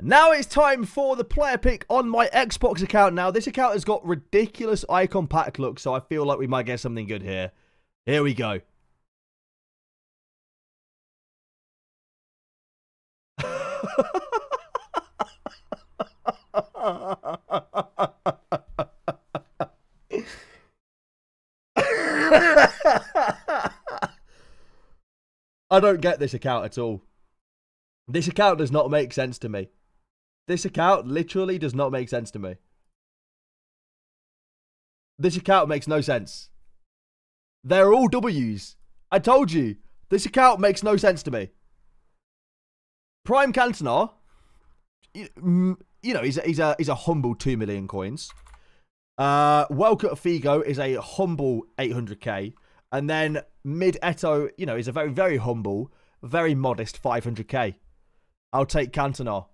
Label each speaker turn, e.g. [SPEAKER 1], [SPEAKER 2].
[SPEAKER 1] Now it's time for the player pick on my Xbox account. Now, this account has got ridiculous icon pack look, so I feel like we might get something good here. Here we go. I don't get this account at all. This account does not make sense to me. This account literally does not make sense to me. This account makes no sense. They're all W's. I told you. This account makes no sense to me. Prime Cantona, you know, he's a, he's a, he's a humble 2 million coins. Uh, World Cup Figo is a humble 800k. And then Mid Eto'o, you know, is a very, very humble, very modest 500k. I'll take Cantona.